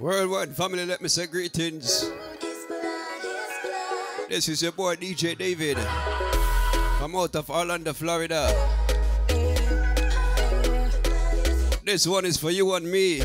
Worldwide family, let me say greetings. This is your boy DJ David. I'm out of Orlando, Florida. This one is for you and me.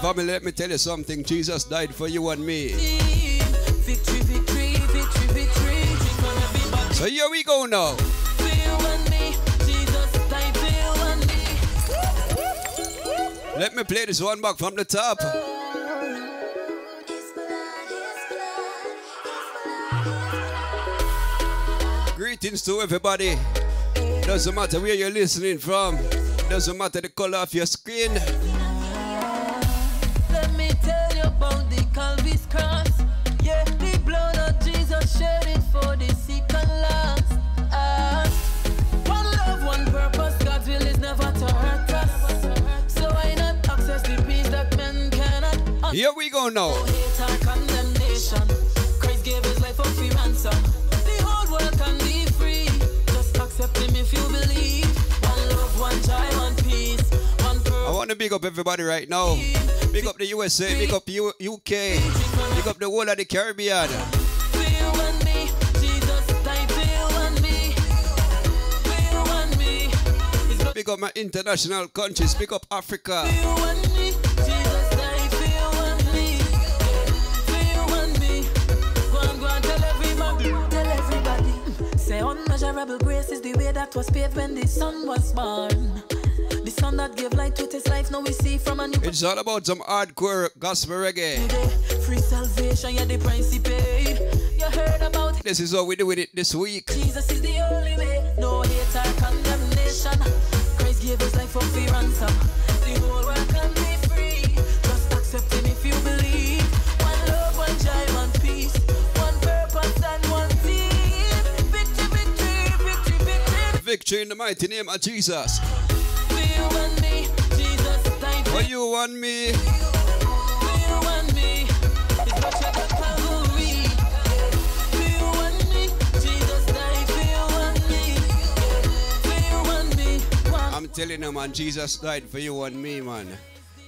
Family, let me tell you something. Jesus died for you and me. Victory, victory, victory. So here we go now. Let me play this one back from the top. Greetings to everybody. Doesn't matter where you're listening from. Doesn't matter the color of your skin. Joy, one peace, one I want to big up everybody right now. Big up the USA, big up U- UK, big up the whole of the Caribbean. Feel and me, Jesus died, feel and me. Feel and me. It's not Big up my international countries, big up Africa. Grace is the way that was paved when the sun was born. The sun that gave light his life, now we see from a new It's all about some hardcore gospel reggae. day. Free salvation, yeah, the price he paid. You heard about it. This is what we do with it this week. Jesus is the only way. No hate or condemnation. Christ gave his life for free ransom. Victory. In the mighty name of Jesus. Feel and me. Jesus died For you and me. you and me. It's what you got Calvary. Feel and me. Jesus died for you and me. Feel and me. One I'm telling you, man, Jesus died for you and me, man.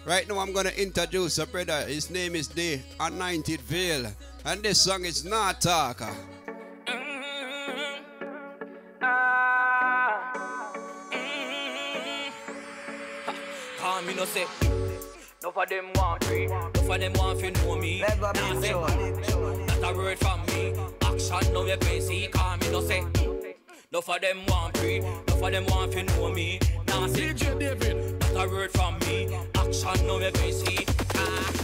Right now, I'm gonna introduce a brother. His name is The Anointed Veil, and this song is not talk. Call me say. No for them want free. No for them want to know me. Never Nah been sure. Not a word from me. Action now you can see. Call me no say. No for them want free. No for them want to know me. Nah say. DJ David. Not a word from me. Action now you can see. Ah.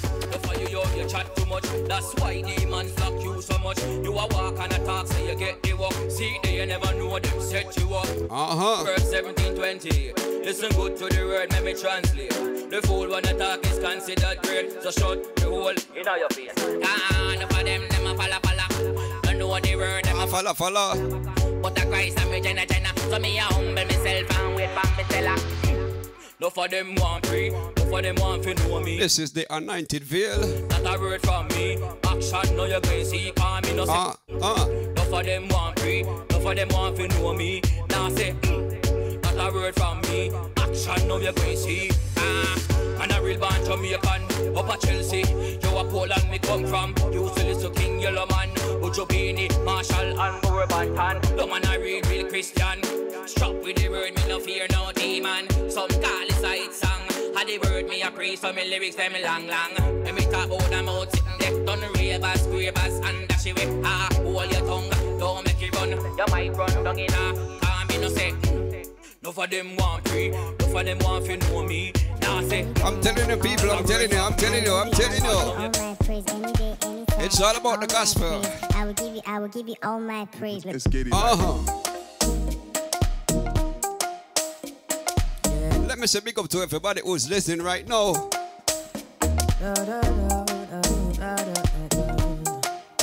You, yo, you chat too much. That's why demons block you so much. You a walk and a talk, so you get the walk. See, they you never know what them set you up. Uh huh. Verse 1720. Listen good to the word, let me translate. The fool when the talk is considered great. So shut the hole in your face. Ah, enough of them, them a falla falla. Don't know the word, them a f- Follow, follow. But a Christ and me jenna jenna. So me a humble myself and wait for me teller. No for them want free, no for them want to know me. This is The Anointed Veil. Not a word from me. Action, no you can see, call me no say. Uh, uh. No for them want free, no for them want to know me. Now say, mm, not a word from me. Action, no you can see. Ah, and a real born Jamaican, up at Chelsea. You a Poland, me come from. You still listen to King Yellow Man, Ujubini, Marshall and Bourbon Tan. The man a real, real Christian. Strap with the word, me no fear no demon. Some call it side song. Had the word me a praise, so me lyrics them long long. Let me talk about them out sitting there, done ravers, scrapers and dash away. Ah, hold your tongue, don't make it run. You might run down in a car, me no say. No for them want free, no for them want to know me. Now say, I'm telling you, people, I'm telling you, I'm telling you, I'm telling you. all my praise any day, anytime. It's all about the gospel. I will give you, I will give you all my praise. Let's get it. Uh huh. Let me say big up to everybody who's listening right now.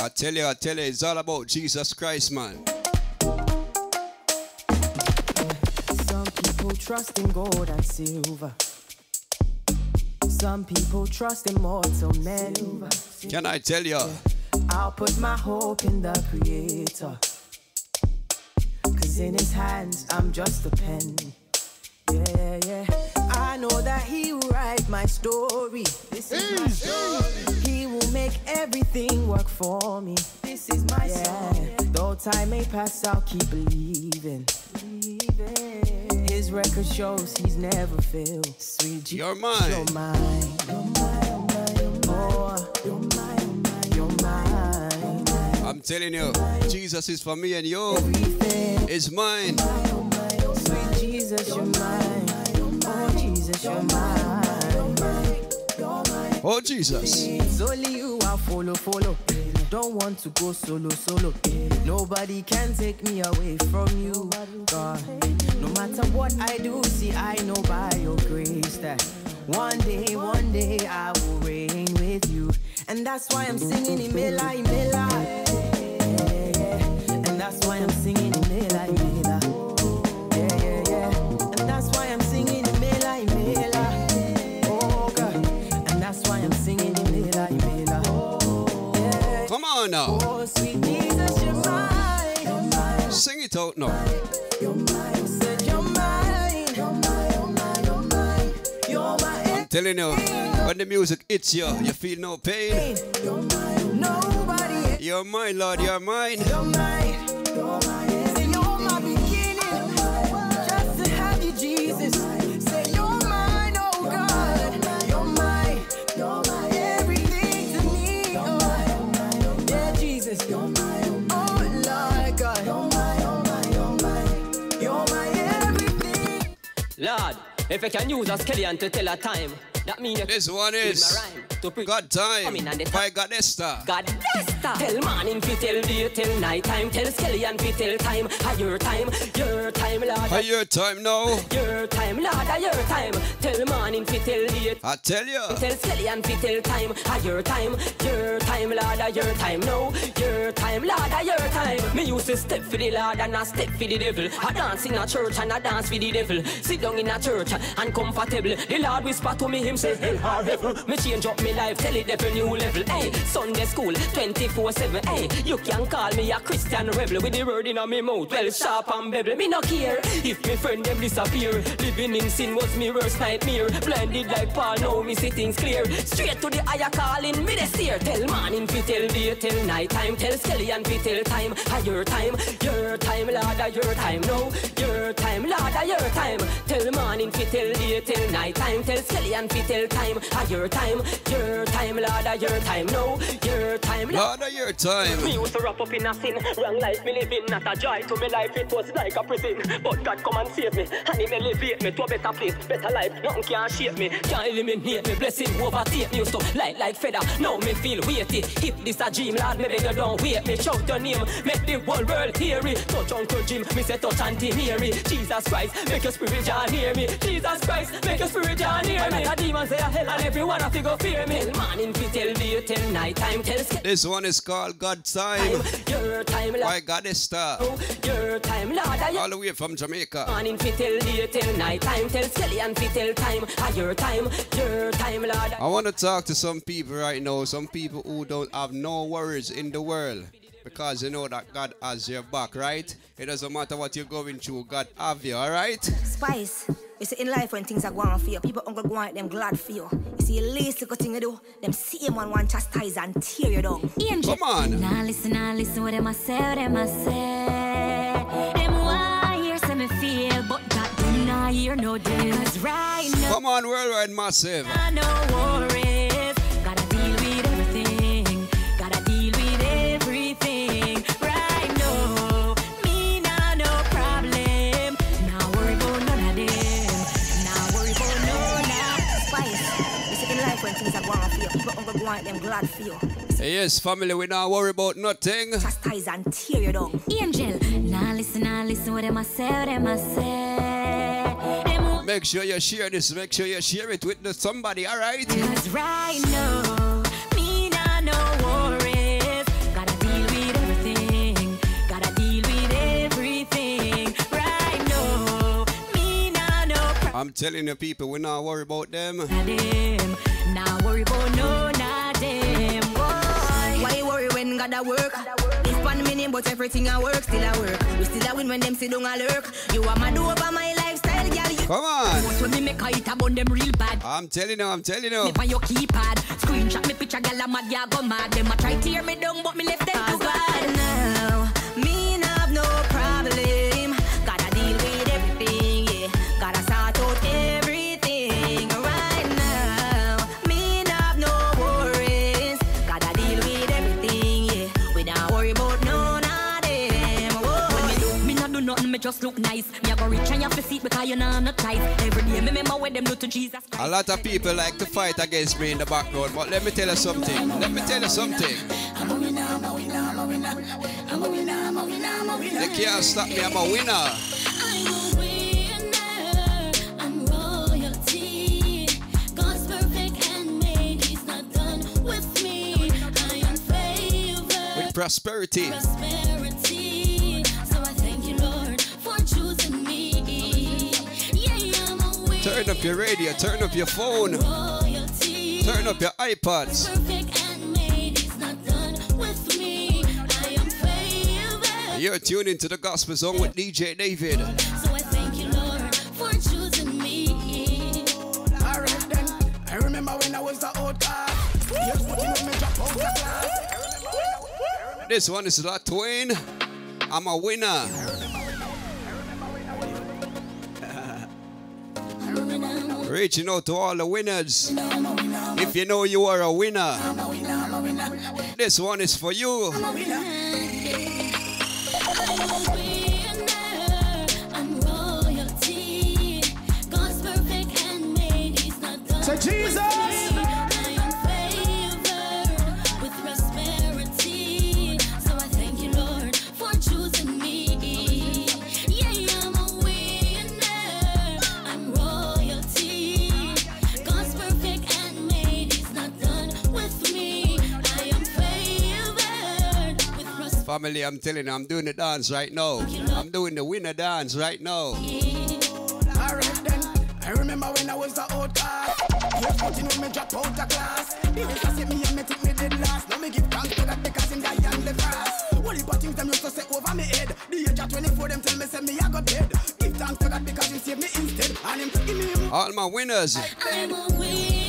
I tell you, I tell you, it's all about Jesus Christ, man. Trust in gold and silver. Some people trust in mortal men. Can I tell you? I'll put my hope in the Creator. Cause in His hands, I'm just a pen. Yeah, yeah. I know that He will write my story. This is my story. He will make everything work for me. This is my yeah. Though time may pass, I'll keep believing. His record shows He's never failed. Sweet Jesus, You're mine. You're mine. You're mine. You're mine. You're mine. I'm telling you, Jesus is for me and you. Everything. It's mine. Sweet Jesus, you're mine. Oh, Jesus, you're mine. Oh, Jesus. It's only you I follow, follow. Don't want to go solo, solo. Nobody can take me away from you, God. No matter what I do, see, I know by your grace that one day, one day I will reign with you. And that's why I'm singing. Yeah, yeah, yeah. And that's why I'm singing Imela, Imela. On now. Oh, sweet Jesus, you're mine. You're mine. Sing it out now. I'm telling you, when the music hits you, you feel no pain. everything. You're mine. Nobody. You're mine, Lord, you're mine. You're mine. If I can use a skeleton to tell a time, that means This one is to preach. God time Come in and by God Esther. God Desta. Tell morning fi tell day till night time. Tell skeleton fi tell time. A your time, your time, Lord. How your time now? Your time, Lord, a your time. Tell morning fi tell day. I tell you. Tell skeleton fi tell time. A your time, your time, Lord, a your time. No, your time, Lord, a your time. Me used to step for the Lord and I step for the devil. I dance in a church and I dance for the devil. Sit down in a church and comfortable. The Lord whisper to me, him say, hell or heaven. Me change up me life, tell it devil new level. Hey, Sunday school, 24-7. Hey, you can call me a Christian rebel with the word in me mouth. Well, sharp and bevel. Me no care if me friend them disappear. Living in sin was me worst nightmare. Blinded like Paul, now me see things clear. Straight to the higher calling, me the steer. Tell morning fi tell day tell night time. Tell Skelly and tell time. Your time, your time, Lord, your time. No, your time, Lord, your time. Tell morning fi tell day till night time. Tell Skelly and tell time. Your time, your time, Lord, a your time. No, your time, Lord. Of your time. Me used to wrap up in a sin, wrong life me living, not a joy to me life. It was like a prison, but God come and save me, and He elevate me to a better place, better life. Nothing can shape me, can't eliminate me. Blessing overtake me, used to light like feather. Now me feel weighty. If this a dream, Lord, me beg you don't wait me. Shout your name, make the whole world hear it. Touch Uncle Jim, me say touch Auntie Mary. Jesus Christ, make your spirit John hear me. Jesus Christ, make your spirit John hear me. A demon say a hell, and everyone have to go fear me. Morning fi tell day till night time, tell This one is called God time your time, Lord. by God Esther. Your time, Lord. I All the way from Jamaica. morning fi tell day till night time. Tell Skelly and fi tell time. Ah, your time, your time, Lord. I want to talk to some people right now, some people who don't have no worries in the world. Because you know that God has your back, right? It doesn't matter what you're going through, God have you, alright? Spice. You see, in life when things are going for you, people are going to go out them glad for you. You see, the least little thing you do, them same one want chastise and tear you down. Angel. Come on. Now listen, now listen what them a say, what them a say. Them want hear say me feel, but God do not hear no deal. 'Cause right now, Come on, worldwide massive. I no worries. People are going to go out them glad for you. Yes, family, we don't worry about nothing. Chastise and tear you down. Angel, now listen, now listen what them a say, what them a say. Them Make sure you share this. Make sure you share it with somebody, alright? Cause right now, me nah no telling you people, we not worry about them. them. Now worry about no, not them. Boy. Why you worry when God a work? This one minute, but everything I work, still I work. We still a win when them sit down a lurk. You are mad over my lifestyle, girl. You Come on. Most when me make a hit about them real bad. I'm telling you, I'm telling you. Me on your keypad. Screenshot me picture, girl, I'm mad, yeah, go mad. Them a try tear me down, but me left them to Cause God. Just look nice. Me a go rich and you have to because you know I'm not tight. Every day, me remember what them do to Jesus A lot of people like to fight against me in the background, but let me tell you something. Let me tell you something. They can't stop me, I'm a winner. I'm a Turn up your radio, turn up your phone, turn up your iPods. Perfect handmade, He's not done with me. I am favored. You're tuning to the Gospel Zone with DJ David. So I thank you, Lord, for choosing me. Alright then, I remember when I was the outcast. Yes, what you know me drop out the class. This one is La Twain. I'm a winner. Reaching out to all the winners. If you know you are a winner, this one is for you. I'm a Family, I'm telling you, I'm doing the dance right now. I'm doing the winner dance right now. Alright then, I remember when I was the outcast. Yes, what you know me drop out the class. The rest I see me and me think me did last. Now me give thanks to that because him die and live fast. Only but things them used to say over me head. The age of 24, them tell me say me I got dead. Give thanks to God because him saved me instead. And him give me All my winners, I'm a winner,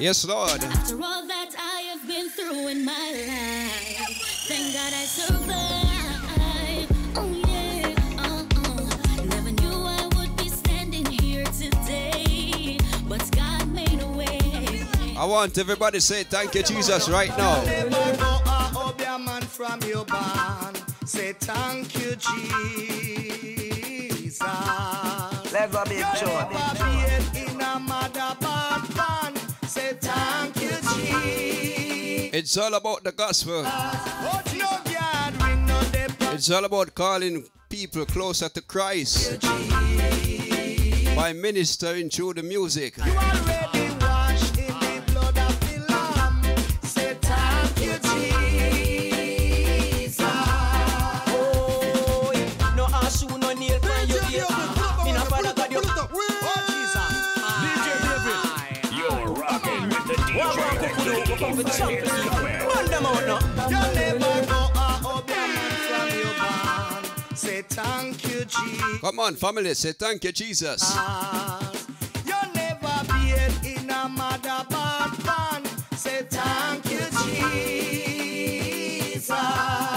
yes, Lord. After all that I have been through in my life, thank God I survived. Oh yeah, uh-uh. Never knew I would be standing here today, but God made a way. I want everybody to say thank you, Jesus, right now. Never go a up your man from your band. Say thank you, Jesus. Let's go, big You It's all about the gospel. But no gathering, no depot. It's all about calling people closer to Christ by ministering through the music. DJ Kukudu, that Kukudu, keeps the champion. hits coming. Man them out now. You never go uh, oh, a up your man from your band. Say thank you, Jesus. Come on, family, say thank you, Jesus. You never be in a mother bad band. Say thank you, Jesus.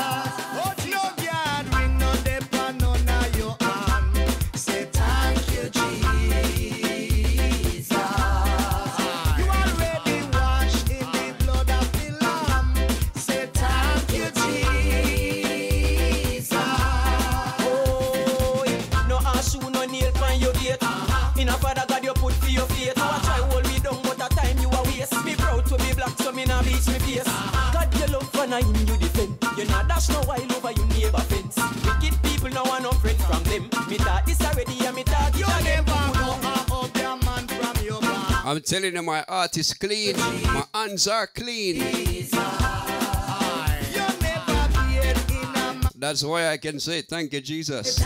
I'm telling you, my heart is clean. My hands are clean. That's why I can say thank you, Jesus.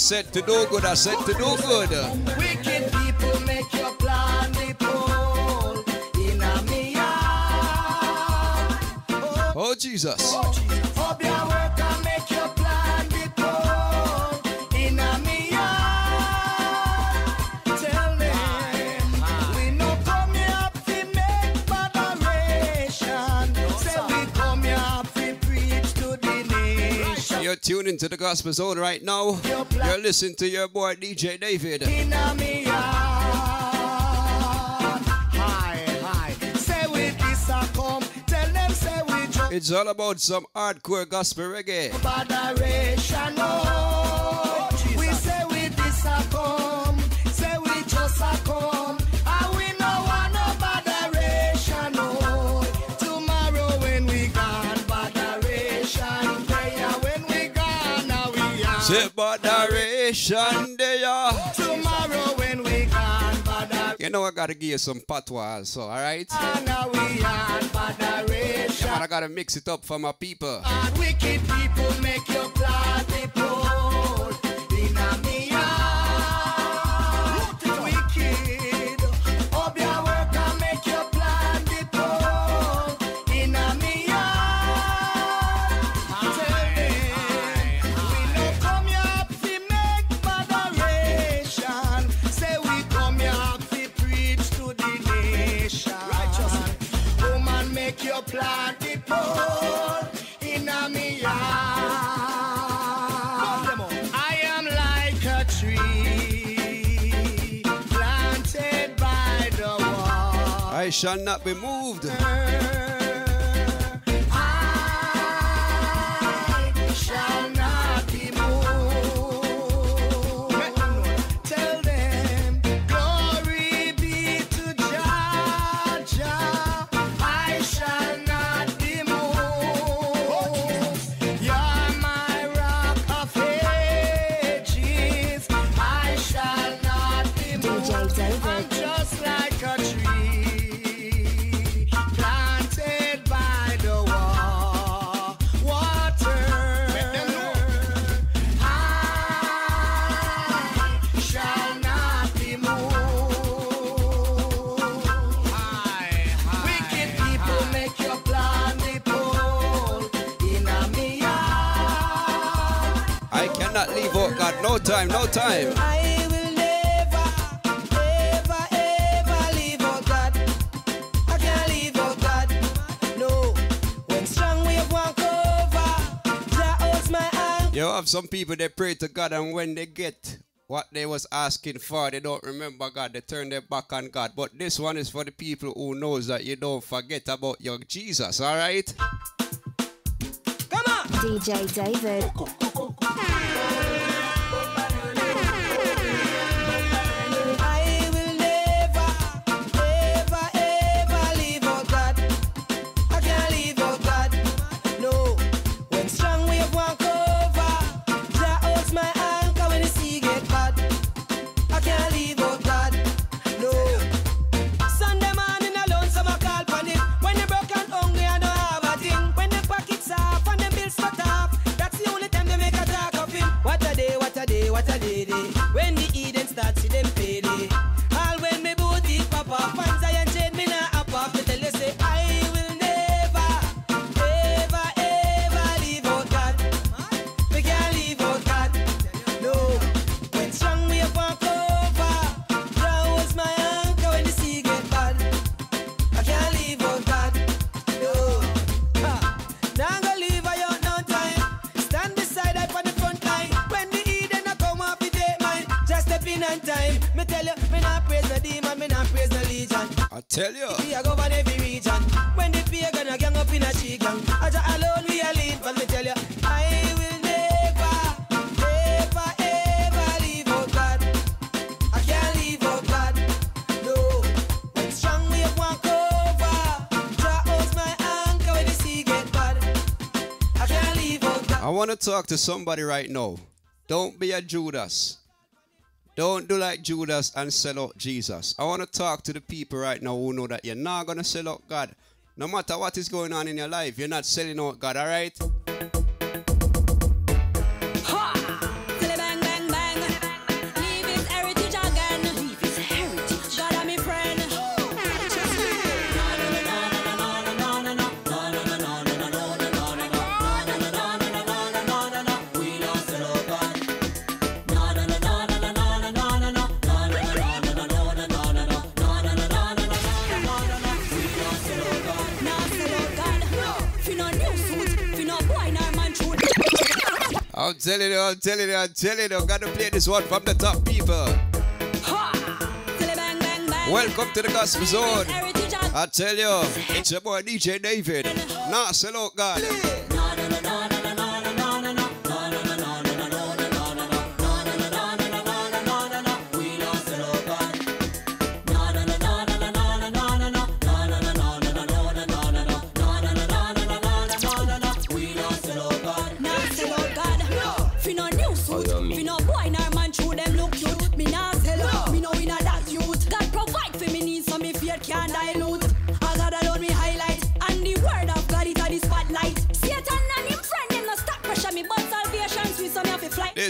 said to do good, I said to do good. Wicked people make your plan in a Oh, Jesus. Oh, Jesus. tune into the Gospel Zone right now. You're listening to your boy DJ David. It's all about some hardcore gospel reggae. Revelation day. Tomorrow when we can bother. You know I gotta give you some patwa so alright? And I gotta mix it up for my people. And wicked people make your people. shall not be moved. time, no time. I will never, ever, ever leave out God. I can't leave out God. No. When strong walk over, holds my hand. You have some people they pray to God and when they get what they was asking for, they don't remember God. They turn their back on God. But this one is for the people who knows that you don't forget about your Jesus, all right? Come on! DJ David. Want to talk to somebody right now. Don't be a Judas. Don't do like Judas and sell out Jesus. I want to talk to the people right now who know that you're not going to sell out God. No matter what is going on in your life, you're not selling out God, all right? Telling you, I'm telling you, I'm telling you. Got to play this one from the top people. Bang, bang, bang. Welcome to the Gospel Zone. I tell you, it's your boy DJ David. Nah, sell God. Nah,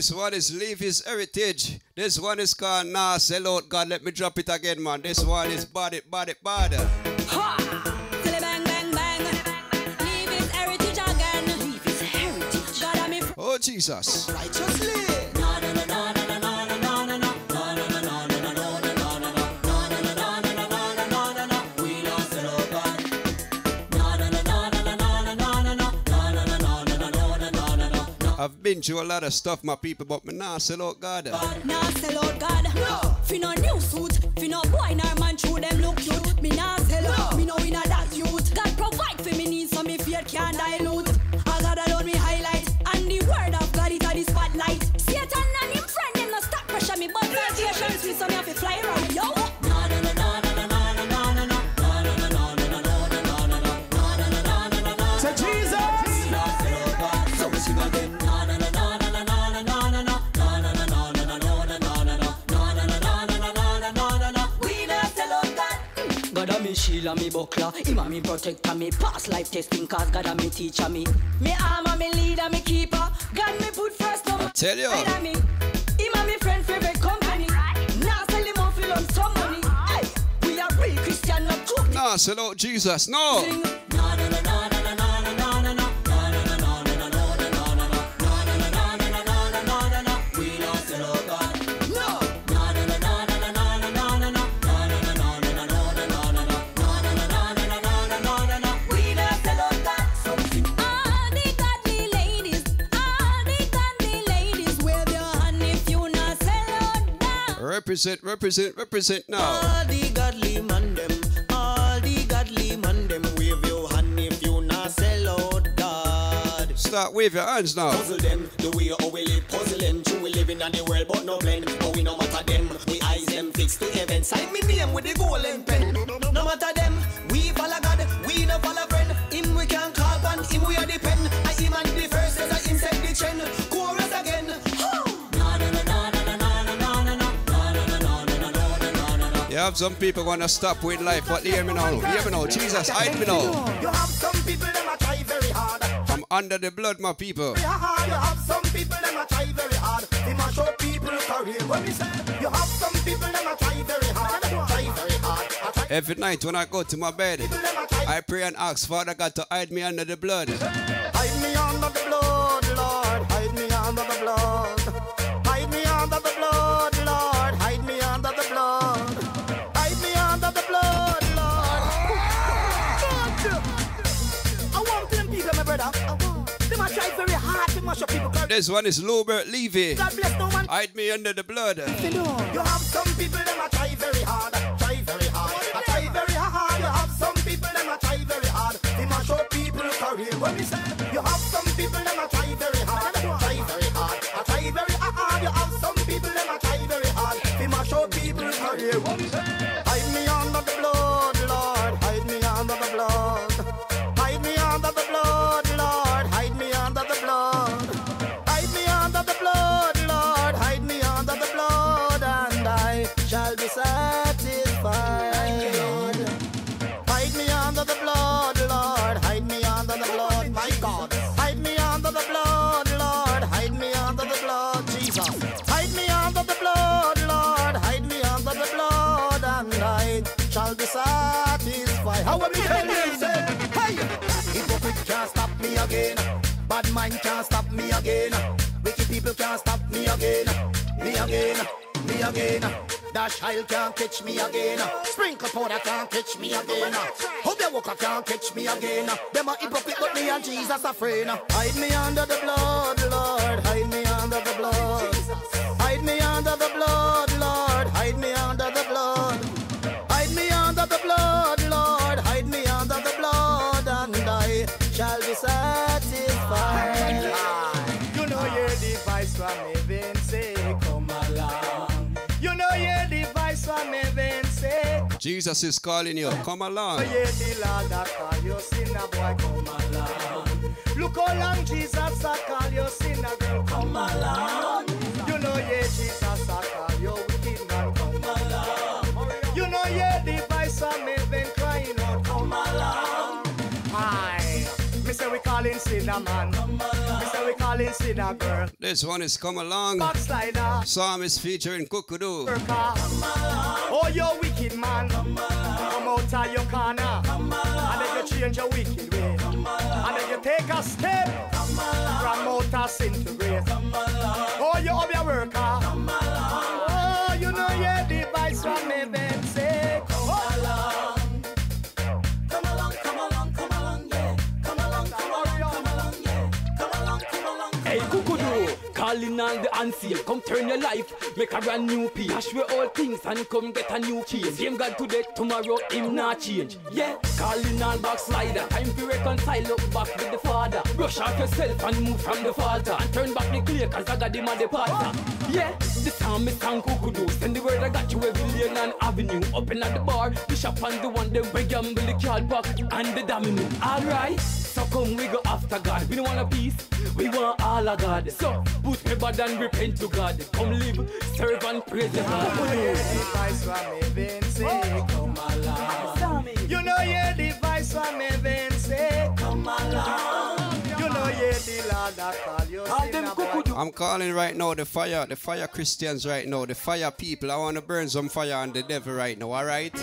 This one is Leave His Heritage. This one is called Nah, Sell Out God. Let me drop it again, man. This one is Bad It, Bad It, Bad. It bang, bang, bang. Leave his heritage again. Leave his heritage. God I'm Oh, Jesus. Righteously. Been through a lot of stuff, my people, but me nah sell out God. Nah sell out God. Fi no new suit, fi no boy nor man shoot them look cute. Me nah sell out, me no in a that youth. God provide for me needs, so me fear can't dilute. A me shield and me buckler. Him a me protector, me. Pass life testing Cause God a me teacher, me. Me armor, me leader, me keeper. God me put first number Tell you. Me. Him a me friend, favorite company. Now sell him off, on some money. Hey, we are real Christian, not joke. Nah, sell out Jesus. No. All Represent, represent, represent now. All the godly man them, all the godly man them, wave your hand if you not sell out God. Start wave your hands now. Puzzle them, the way how we live puzzling. True we living in the world but no blend. But we no matter them, we eyes them fixed to heaven. Sign me name with the golden pen. No matter them, have some people wanna stop with life, but hear me now. Hear me now. Jesus, hide me now. You have some people a try very hard. I'm under the blood, my people. You have some people a try very hard. They must show people career. When we say you have some people a try very hard. Try very hard. Every night when I go to my bed, I pray and ask Father God to hide me under the blood. Hide me under the blood, Lord. Hide me under the blood. This one is Lubert Levy. Hide me under the blood. You have some people that I try very hard. Try very hard. I try very hard. You have some people that I try very hard. They must show people career. When we say you have some people that I try very hard. Try very hard. I try very hard. You have some people that I try very hard. They must show people career. Again, me again. Dash Isle can't catch me again. Sprinkle powder can't catch me again. Hope your walker can't catch me again. Them a hypocrite, but me and Jesus a friend. Hide me under the blood, Lord. Hide me under the blood. Hide me under the blood, Lord. Hide me under the blood. Hide me under the blood, Jesus is calling you. Come along. Look how long Jesus a call you sinner girl, come along. You know, yeah, Jesus a call sinner man, me say we calling sinner girl. This one is Come Along. Backslider. Psalm is featuring Kukudu. Oh, you wicked man. Come out of your corner. And then you change your wicked way. And then you take a step from out of sin to grace. Oh, you up your worker. All the unsealed. Come turn your life, make a brand new piece. Hash away all things and come get a new key. Same God today, tomorrow, him not change. Yeah, calling all backslider. Time to reconcile, look back with the Father. Brush off yourself and move from the falter. And turn back the clear, cause I got him on the parter. Yeah, the time is time Kukudu. Send the word I got you every lane and avenue. Open at the bar, Bishop and the one them we gamble the card park and the domino. Alright, so come we go after God. We don't want a peace, we want all of God. So put me bad and repent to God. Come live, serve and praise the God. device from heaven say, come along. You know your device from heaven say, come along. You know your the Lord that call you sinner boy. I'm calling right now the fire, the fire Christians right now, the fire people. I want to burn some fire on the devil right now, all right?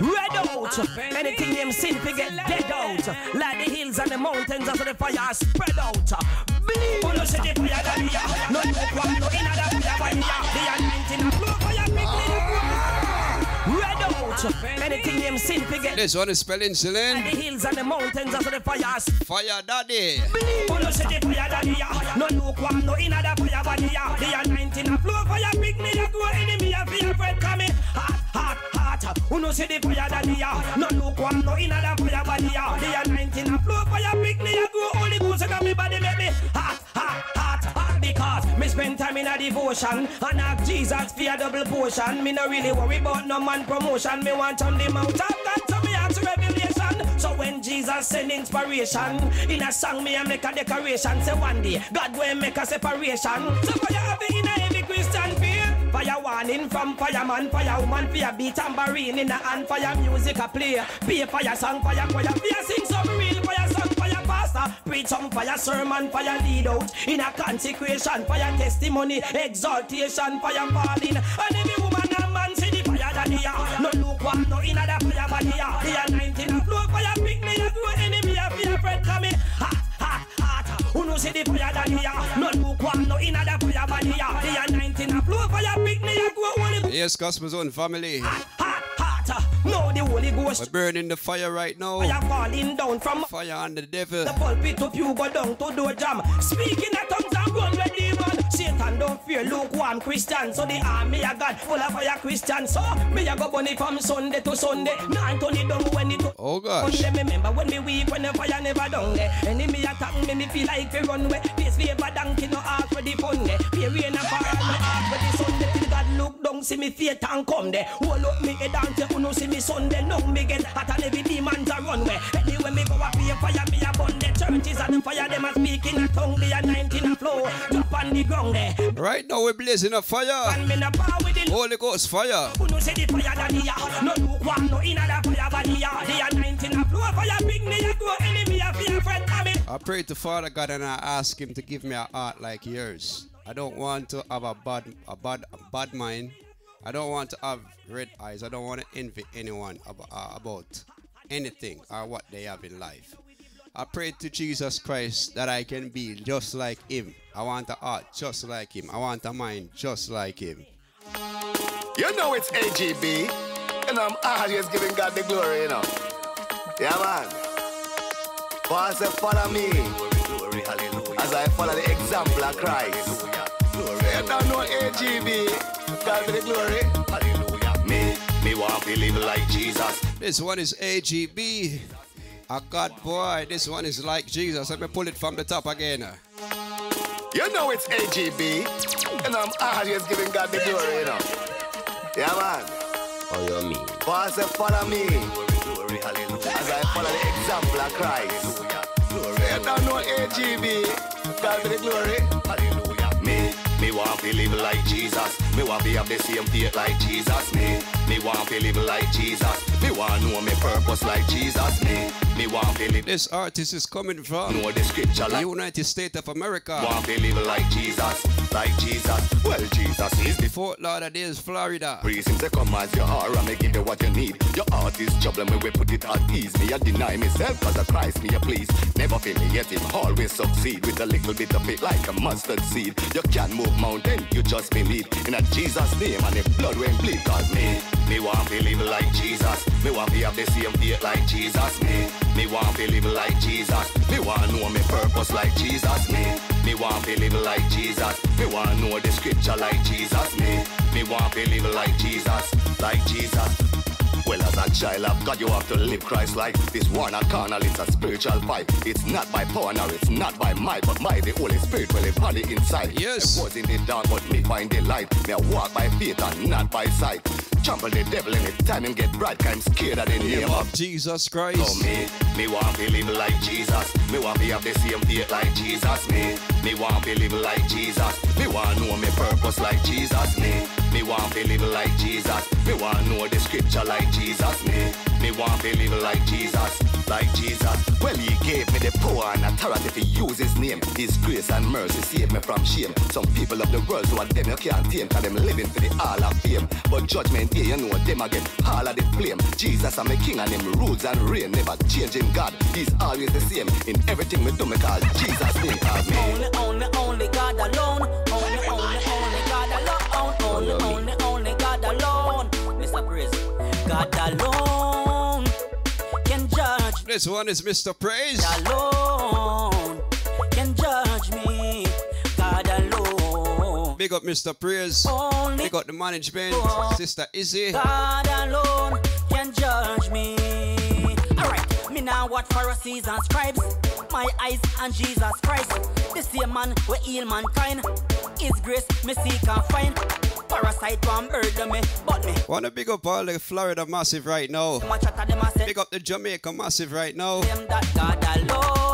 Red out. Anything them sin fi get dead out. Like the hills and the mountains as the fire spread out. Believe. Oh, no, say fire we are. No lukewarm, no inner that fire by me. The anointing of blow fire. Red out. Anything them sin get This one is spelling Celine. like the hills and the mountains as the fire Fire daddy. Oh, no, say fire we are. No lukewarm, no inner that fire by me. Uh, the anointing of blow fire quickly. You go enemy of fear, friend coming. Hot, hot, hot. Who no see the fire that we are? No lukewarm, no inner that fire by me. The anointing of blow fire quickly. You go Holy Ghost and me body make me hot, hot, hot, hot. Because me spend time in a devotion and ask Jesus for a double portion. Me no really worry about no man promotion. Me want on the mount of God, so me ask revelation. So when Jesus send inspiration in a song, me I make a decoration. Say one day God will make a separation. So fire have it in a every Christian. Fire warning from fireman, firewoman, fire beat tambourine in the hand, fire music a play. Be fire song, fire choir, fire sing some real fire song, fire pastor. Preach some fire sermon, fire lead out in a consecration, fire testimony, exaltation, fire falling. And every woman and man see the fire that they are. No lukewarm, no inner fire body. They are 19 and blow fire pick me, you go enemy, a fear friend coming. Hot, hot, hot. No see the fire that they are? No lukewarm, no inner the fire body. They are 19 and blow fire pick me, you go only Yes, Gospel Zone family. Uh, no, the Holy Ghost. We're burning the fire right now. Fire falling down from Fire on the devil. the pulpit to pew go down to door jam. Speaking at tongues and demon. Satan don't fear lukewarm Christian. So the army of God full of fire Christian. So me a go bunny from Sunday to Sunday. Nine turn it down when it Oh gosh. Sunday. Me remember when me weak when the fire never down there. Enemy attack me, me feel like we run away. This favor donkey no ask for the fun. Pay rain and fire no ask for the Sunday. Till God look down, see me faith and come there. Hold up me head and say, oh, uno see me Sunday. Now me get hot and every demons a run way. Anyway me go up here fire, me a burn the churches and the fire. Them a speak in a tongue, they a 19 a flow. Drop on the ground there. Right now we're blazing a fire. And me no power with the Holy Ghost fire. Uno say the fire daddy ya. No lukewarm, no inna the fire body ya. They a 19 a flow. Fire big me a go enemy a fear friend coming. I pray to Father God and I ask Him to give me a heart like yours. I don't want to have a bad, a bad, a bad mind. I don't want to have red eyes. I don't want to envy anyone ab- uh, about anything or what they have in life. I pray to Jesus Christ that I can be just like Him. I want a heart just like Him. I want a mind just like Him. You know it's AGB, and I'm always giving God the glory, you know. Yeah, man. Paul said, follow me as I follow the example of Christ. You don't know AGB. God be the glory. Me, me want to live like Jesus. This one is AGB. A God boy. This one is like Jesus. Let me pull it from the top again. You know it's AGB, and I'm always giving God the glory, you know. Yeah, man. Oh, you mean? Paul said, follow me as I follow the example of Christ. You don't know AGB. God be the glory. Me, want to live like Jesus. Me want to have the same faith like Jesus. Me, me want to live like Jesus. Me want to know me purpose like Jesus. Me, me want to live. This artist is coming from Know the scripture the like United States of America. Want to live like Jesus, like Jesus. Well, Jesus is the Fort Lauderdale, Florida. reason to come as you are and me give you what you need. Your heart is trouble me we put it at ease. Me I deny myself as a Christ me a please. Never fail me yet him always succeed with a little bit of it like a mustard seed. You can move mountain, you just believe in a Jesus name and the blood when bleed. Cause me, me want to live like Jesus. Me want to have the same faith like Jesus. Me, me want to live like Jesus. Me want to know me purpose like Jesus. Me, me want to live like Jesus. Me want to know the scripture like Jesus. Me, me want to live like Jesus, like Jesus. Well, as a child of God, you have to live Christ like this war not carnal, it's a spiritual fight. It's not by power nor it's not by might, but by the Holy Spirit will live on the inside. Yes. I was in the dark, but me find the light. Me walk by faith and not by sight. Trample the devil anytime him get bright, 'cause I'm scared of the name of Jesus Christ. Christ. me, me want to live like Jesus. Me want to have the same faith like Jesus. Me, me want to live like Jesus. Me want know me purpose like Jesus. Me, me want to live like Jesus. Me want know the scripture like Jesus. Me, me want to live like Jesus, like Jesus. Well, he gave me the power and authority to use his name. His grace and mercy saved me from shame. Some people of the world who are them you can't tame, cause them living for the all of fame. But judgment day, you know them again, all of the flame. Jesus I'm a king and him rules and reign, never changing God. He's always the same in everything we do. Me call Jesus name. Only, only, only God alone. Praise. God alone can judge This one is Mr. Praise. alone can judge me. God alone. Big up Mr. Praise. Only Big up the management. Sister Izzy. God alone can judge me. Alright, me now watch Pharisees and scribes. My eyes on Jesus Christ. The same man we heal mankind. His grace me seek and find. Parasite one murder me, but me. Wanna big up all the Florida massive right now. Them a chatter them a say Big up the Jamaica massive right now. them that God alone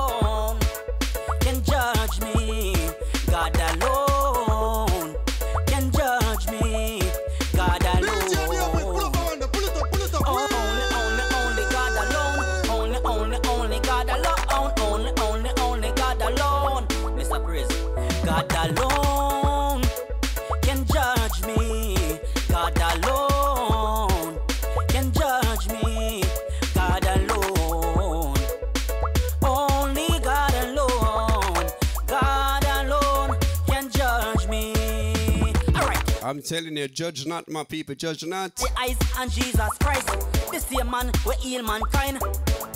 I'm telling you, judge not, my people, judge not. The eyes on Jesus Christ. The same man we heal mankind.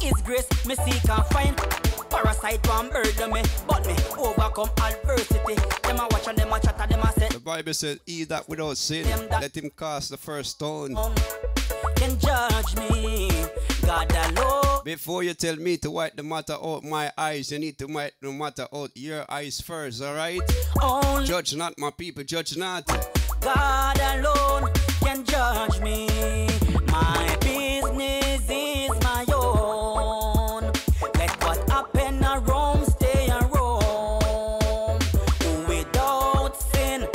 His grace me seek and find. Parasite one murder me, but me overcome adversity. Them a watch and them a chatter, them a say The Bible says, He that without sin, let him cast the first stone. can judge me. God alone. Before you tell me to wipe the matter out my eyes, you need to wipe the matter out your eyes first, alright? Judge not my people, judge not. God alone can judge me. My business is my own. Let what happen around stay around. Without sin,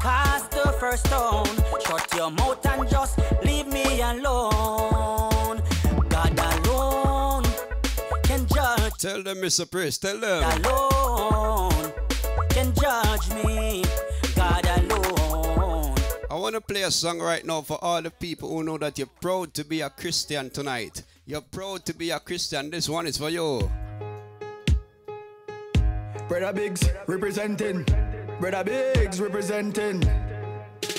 cast the first stone. Shut your mouth and just leave me alone. God alone can judge. Tell them, Mr. Priest, tell them. Alone can judge me. God alone. I want to play a song right now for all the people who know that you're proud to be a Christian tonight. You're proud to be a Christian. This one is for you. Brother Biggs representing. Brother Biggs representing.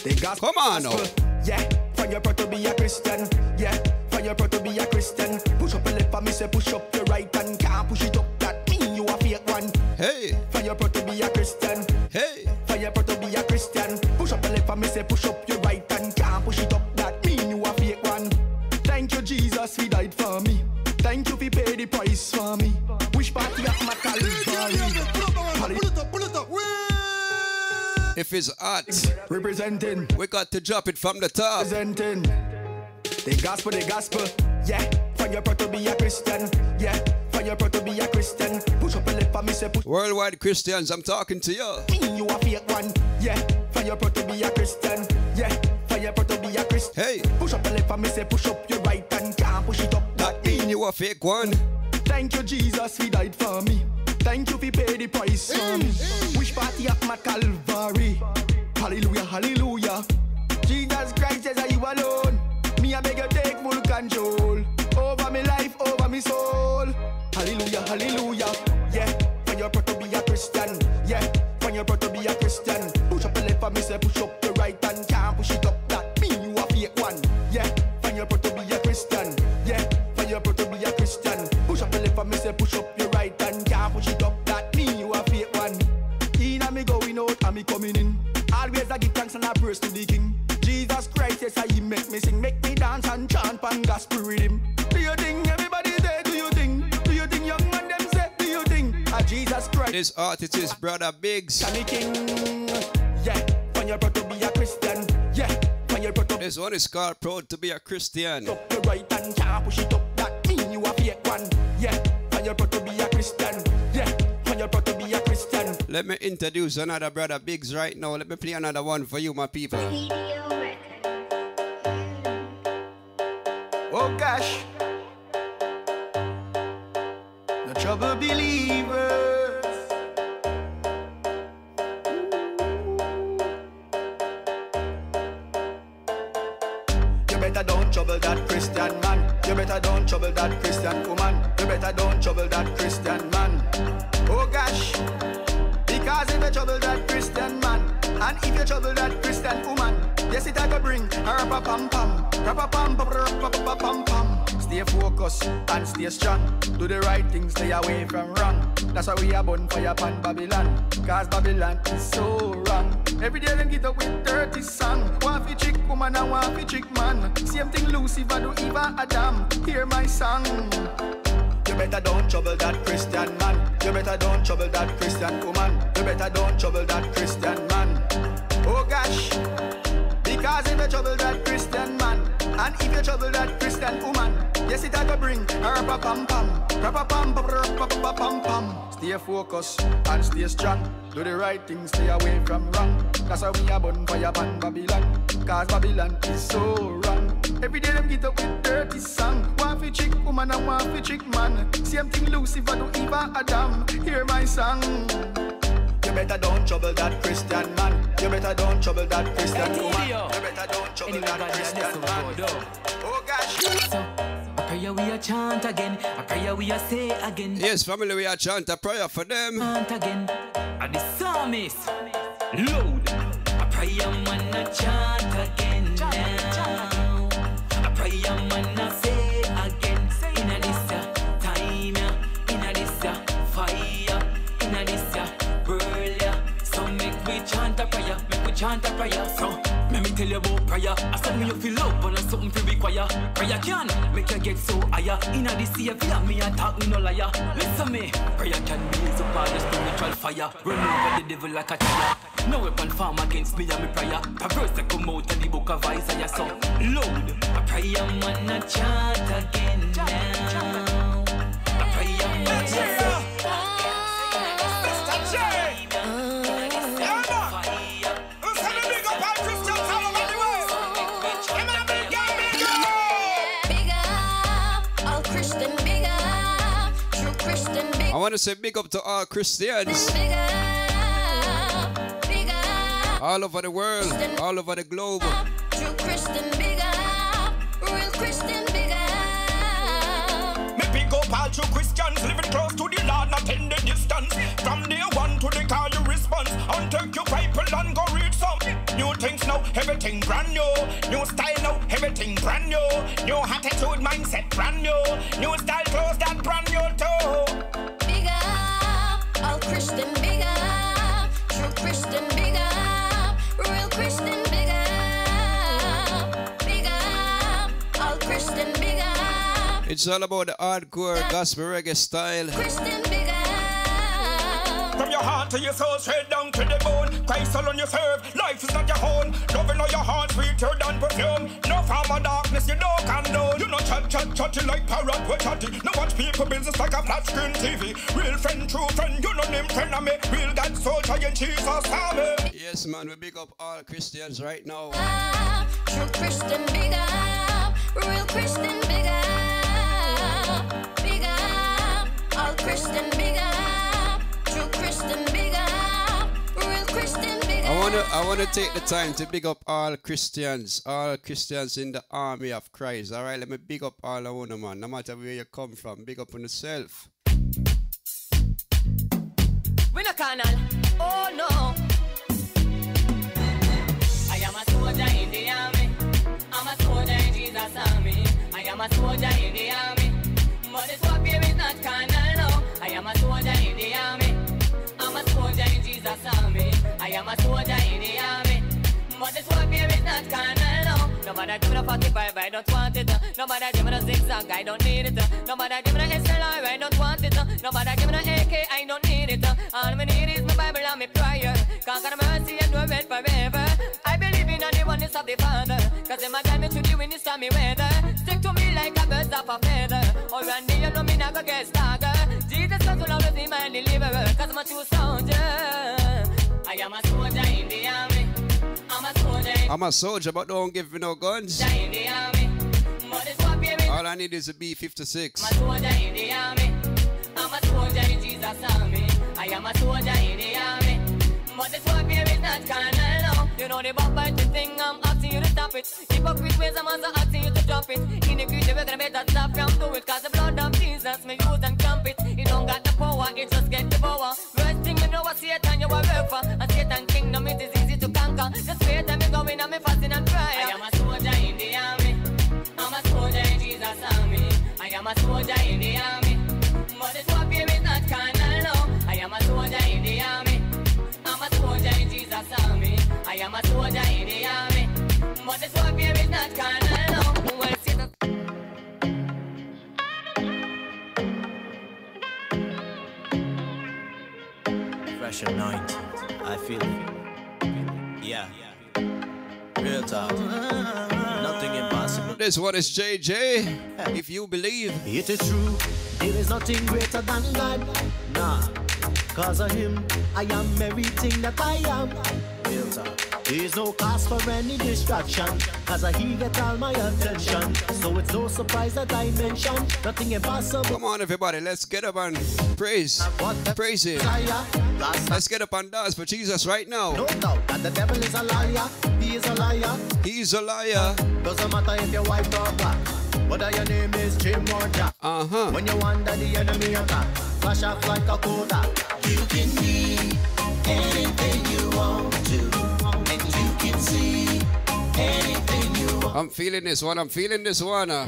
They got Come on now. Yeah, for your proud to be a Christian. Yeah, for your proud to be a Christian. Push up your left and me say push up your right and can't push it up. That mean you a fake one. Hey, For your proud to be a Christian. hey. For your proud to be a Christian. And me say push up your right and can't push it up. That mean you a fake one. Thank you Jesus, he died for me. Thank you, he paid the price for me. Which party of my Calvary? If it's hot, Representing, we got to drop it from the top. representing. The gospel, the gospel. Yeah, for your proud to be a Christian. Yeah, for your proud to be a Christian. Push up your left and me say push Worldwide Christians, I'm talking to you. you a fake one. Yeah, for your proud to be a Christian. Yeah, for your proud to be a Christian. Hey, Push up your left and me say push up your right and can't push it up. that mean you a fake one. Thank you, Jesus, he died for me. Thank you, he paid the price for me. Which party of my Calvary? Hallelujah, hallelujah. Jesus Christ says, Are you alone? Me, I beg you, take full control over my life, over my soul. Hallelujah, hallelujah. Yeah, when you're proud to be a Christian. Yeah, when you're proud to be a Christian. Push up your left and me say, push up your right and can't push it up. That mean you a fake one. Yeah, when you're proud to be a Christian. Yeah, when you're proud to be a Christian. Push up your left and me say, push up your right and can't push it up. That mean you a fake one. In and me going out and me coming in. Always I give thanks and I praise to the King. Jesus Christ, yes, I he make me sing, make me dance and chant and gospel Christian. Yeah, when you're proud This one is called Proud to be a Christian. up your right and can't push it up. That mean you a fake one. Yeah, when you're proud to be a Christian. Yeah, when you're proud to be a Christian. Let me introduce another Brother Biggs right now. Let me play another one for you, my people. Oh gosh. No trouble believers. Better don't trouble that Christian woman. You better don't trouble that Christian man. Oh gosh. Because if you trouble that Christian man, and if you trouble that Christian woman, yes it I go bring a rapa pam pam, rapa pam pam rapa pam pam. Stay focused and stay strong. Do the right things, stay away from wrong. That's why we are born fire upon Babylon. Cause Babylon is so wrong. Every day them get up with dirty song. One fi chick woman and one fi chick man. Same thing Lucifer do Eva Adam. Hear my song. You better don't trouble that Christian man. You better don't trouble that Christian woman. You better don't trouble that Christian man. Oh gosh. Because if you trouble that Christian man, and if you trouble that Christian woman, yes it I go bring a rapa pam pam, rapa pam pam, rapa pam pam. Stay focused and stay strong. Do the right thing, stay away from wrong. That's why we are born fire upon Babylon. Cause Babylon is so wrong. Every day them get up with dirty song. One fi chick woman and one fi chick man. Same thing Lucifer do even Adam. Hear my song. You better don't trouble that Christian man. You better don't trouble that Christian woman. You better don't trouble that Christian man. Oh gosh prayer we a chant again. A prayer we a say again. Yes, family, we a chant a prayer for them. Chant again. A the psalmist. Load. A prayer man a chant again. Now. A prayer man a say again. In a this uh, time, in a this uh, fire, in a this uh, world. So make we chant a prayer, make we chant a prayer. So tell you about prayer. I said me you feel love, but not something to require. Prayer can make you get so higher. Inna the savior, me a talk me no liar. Listen me, prayer can blaze up all the spiritual fire. Run over the devil like a tire. No weapon form against me and me prayer. A verse that come out of the book of Isaiah. So, I pray a man a chant again now. I a man a want to say big up to all Christians big up, big up, all over the world, all over the globe. Uh, true Christian, big up, real Christian, big up. Me pick up all true Christians living close to the Lord, not in the distance. From day one to the call you response, and take your Bible and go read some new things now. Everything brand new, new style now. Everything brand new, new attitude, mindset brand new, new style clothes that brand new too. It's all about the hardcore gospel reggae style. Christian, big up. From your heart to your soul, straight down to the bone. Christ alone you serve, life is not your own. Loving all your heart, sweeter than perfume. No form of darkness, you don't condone. You know chat, chat, chatty like parrot, we chatty. No watch people business like a flat screen TV. Real friend, true friend, you know name friend of me. Real God soldier in Jesus army. Yes, man, we big up all Christians right now. Ah, true Christian, big up, real Christian, big up, up, Christian, big up, true Christian, big up, real Christian, big I wanna I wanna take the time to big up all Christians, all Christians in the army of Christ. Alright, let me big up all of one man, no matter where you come from, big up on yourself. We no canal. Oh no. I am a soldier in the army. I'm a soldier in Jesus' army. I am a soldier in the army. But this warfare is not carnal, no. I am a soldier in the army. I'm a soldier in Jesus' army. I am a soldier in the army. But this warfare is not carnal, no. Nobody give me the 45, I don't want it. Nobody give me the zigzag, I don't need it. Nobody give me the SLR, I don't want it. Nobody give me the AK, I don't need it. All me need is my Bible and my prayer. Conquer the mercy and do it forever. I believe in the oneness of the Father. Cause him a guide me through the windy stormy weather. Stick to me like a bird of a feather. Or Randy, you know me not go get stagger. Jesus Christ will always be my deliverer. Cause I'm a true soldier. I am a soldier in the army. I'm a soldier I'm a soldier, but don't give me no guns. in the army. But this warfare is All I need is a B56. I'm a soldier in the army. I'm a soldier in Jesus' army. I am a soldier in the army. But this warfare is not carnal, no. You know the backbiting thing, I'm asking you to stop it. Hypocrite ways, I'm also asking you to drop it. In the creature, we're gonna better stop from do it. Cause the blood of Jesus, me use and camp it. You don't got the power, it just get the power. First thing you know, I Satan, you a work for. And Satan kingdom, it is easy to conquer. Just wait, and me going, and me fasting and prayer. I am a soldier in the army. I'm a soldier in Jesus' army. I am a soldier in the army. But this warfare is not carnal, no. I am a soldier in the army. I'm a soldier in Jesus' army. I am a soldier in the army. But this warfare is not carnal, Fresh anointing. I feel it. Yeah. Real talk. Nothing impossible. This one is JJ. If you believe. It is true, there is nothing greater than God. Nah, cause of Him, I am everything that I am. Real. There's no cause for any distraction, cause I He get all my attention. So it's no surprise that I mention nothing impossible. Come on, everybody, let's get up and praise. Praise Him. Let's get up and dance for Jesus right now. No doubt that the devil is a liar, he is a liar. He's a liar. Doesn't matter if your wife or black, whether your name is Jim or Jack. Uh huh. When you under the enemy attack, flash off like a Kodak. You can be anything you want I'm feeling this one. I'm feeling this one. uh.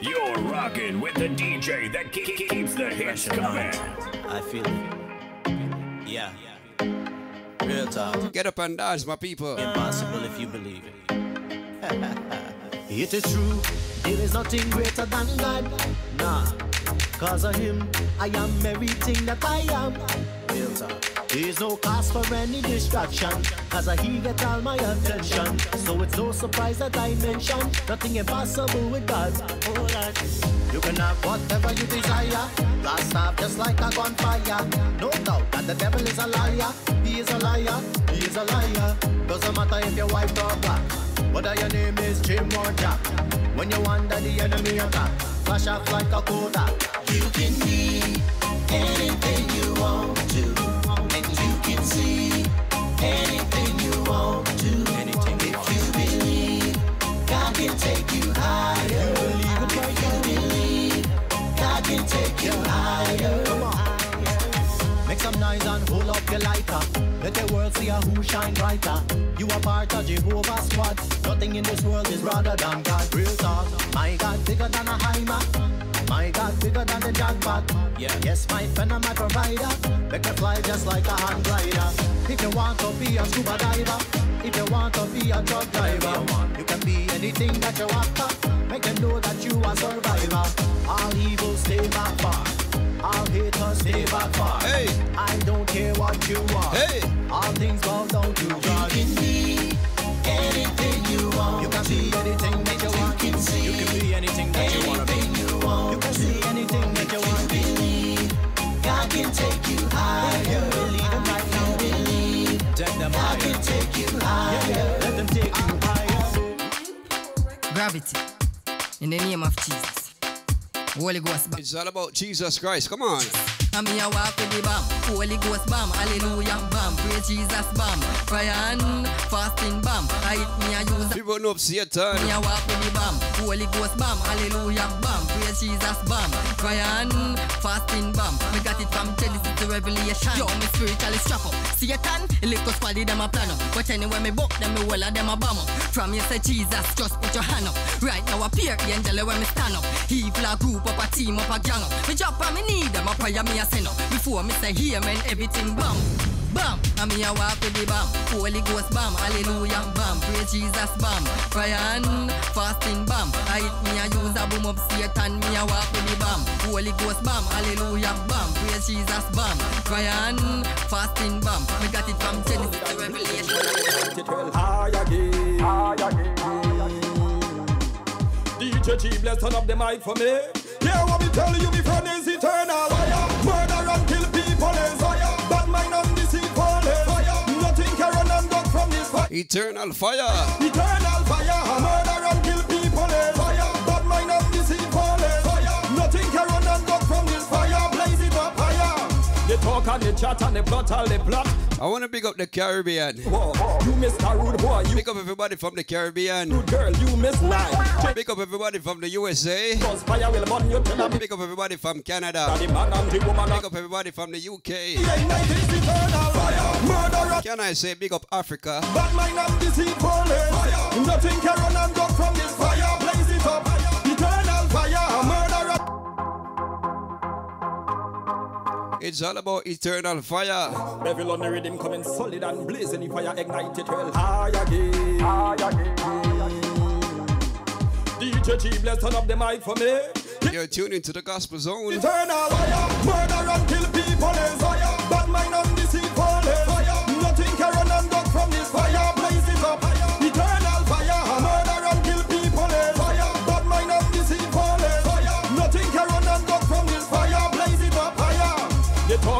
You're rocking with the DJ that ke- ke- keeps the hits coming. I feel it. Yeah. Real talk. Get up and dance, my people. Impossible if you believe it. It is true, there is nothing greater than God. Nah, cause of Him, I am everything that I am. Real. There is no cause for any distraction, cause He get all my attention. So it's no surprise that I mention nothing impossible with God. You can have whatever you desire, blast off just like a gunfire. No doubt that the devil is a liar, he is a liar, he is a liar. Doesn't matter if your white or black. Whether your name is Jim or Jack When you under the enemy attack Flash off like a Kodak You can be anything Noise and hold up your lighter. Let the world see who shine brighter. You are part of Jehovah's squad. Nothing in this world is rather than God. Real talk. My God bigger than a Heimer. My God bigger than the jackpot. Yeah. Yes, my friend and my provider. Make me fly just like a hand glider. If you want to be a scuba diver. If you want to be a truck driver. You can be anything that you want. Make them know that you are survivor. All evil stay back far. All haters stay back far. Hey. I don't care what you are. Hey. All things bow down to God. You can be anything you want. You can be anything that you want. You can see. You can be anything that you wanna be. You, want. you can see anything that you want. Believe God can take you higher. You believe it right now. Believe Take them God higher. can take you higher. Let them take you uh-huh. higher. Gravity. In the name of Jesus. Holy Ghost. It's all about Jesus Christ. Come on. And me a walk with the bomb. Holy Ghost bomb. Hallelujah bomb. Praise Jesus bomb. Prayer and fasting bomb. I hit me a use. People know Satan. Me a walk with the bomb. Holy Ghost bomb. Hallelujah bomb. Praise Jesus bomb. Prayer and fasting bomb. Me got it from Genesis to Revelation. Yo, me spiritually strap up. Satan, little squaddy them a plan up. But anyway me book them, me well of them a bomb up. From you say Jesus, just put your hand up. Right now appear angel when me stand up. Evil a group up, a team up, a gang up. Me drop on me need them, a prayer me a up. Before me say here, man, everything bam. Bam, and me a walk with the bam. Holy Ghost bam, hallelujah bam. Praise Jesus bam. Prayer and fasting bam. I hit me a use a boom up Satan. Me a walk with the bam. Holy Ghost bam, hallelujah bam. Praise Jesus bam. Prayer and fasting bam. Me got it from Genesis to Revelation. High again. High again. DJ G, bless turn up the mic for me. Yeah, what me tell you, me friend is eternal. Eternal fire. Eternal fire. They talk and they chat and they plot all they plot. I want to big up the Caribbean. Whoa, you Mr. Rude Boy. You Big up everybody from the Caribbean. Good girl, you miss life. Big up everybody from the USA. Cause fire will burn you till Big up everybody from Canada. The man and the woman Big up everybody from the UK. Fire. Can I say big up Africa? Bad mind and deceitful. Nothing can run and go from this fire. It's all about eternal fire. Devil on the rhythm coming solid and blazing. If fire ignite it well high again. High again. DJ G, bless turn up the mic for me. You're tuning to the Gospel Zone. Eternal fire. Murder and kill people is fire. Bad mind and deceitful is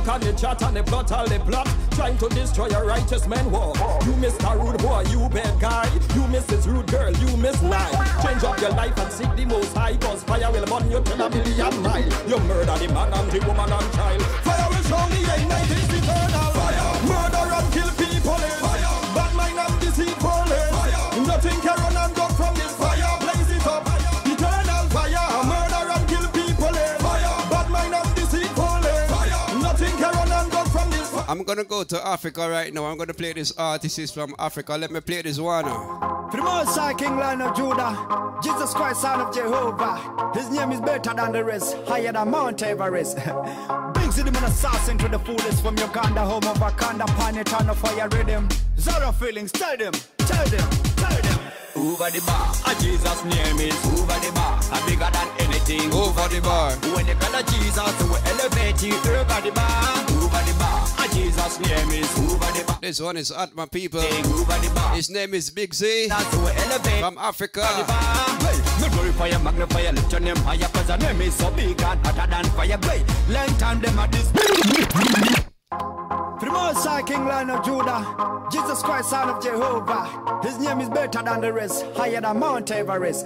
talk and they chat and they plot all they plot Trying to destroy a righteous man war You Mr. Rude Boy, you bad guy. You Mrs. Rude Girl, you Miss Lie Change up your life and seek the most high. Cause fire will burn you till a million mile. You murder the man and the woman and child. Fire will surely ignite I'm gonna go to Africa right now. I'm gonna play this artist is from Africa. Let me play this one. For the most high King Lion of Judah, Jesus Christ, Son of Jehovah. His name is better than the rest, higher than Mount Everest. Big to the man assassin to the fullest from Uganda, home of Wakanda, planet on a fire rhythm. Zara feelings, tell them, tell them, tell them. Over the bar, a Jesus name is over the bar, a bigger than anything. Over the bar. When the call of Jesus, we elevate you over the bar, over the bar. A Jesus name is over the bar. This one is at my people. Over the bar. His name is Big Z we elevate from Africa. Glorify you, magnify you, lift your name higher, cause your name is so big and hotter than fire. Boy, long time them at this. For the most high King Lion of Judah, Jesus Christ, Son of Jehovah. His name is better than the rest, higher than Mount Everest.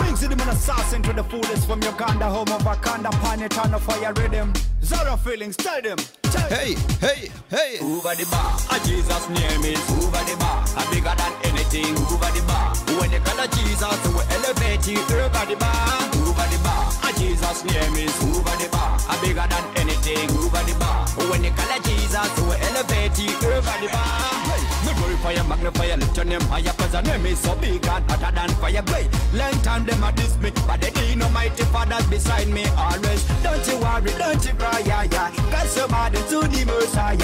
Big City man assassin to the fullest from Uganda, home of Wakanda, planet on a fire rhythm. Zara feelings, tell them. Tell Hey, hey, hey. Over the bar, a Jesus name is over the bar, a bigger than anything. Over the bar, when the call of Jesus, we elevate you over the bar, over the bar. A Jesus name is over the bar, a bigger than anything. Over the bar, when the call of Jesus, we elevate you over the bar. Hey, me glorify you, magnify you, lift your name higher, cause your name is so big and hotter than fire. Boy, long time them at this me, but they didn't know mighty fathers beside me always. Don't you worry, don't you cry, yeah, yeah. Cause somebody to the most high.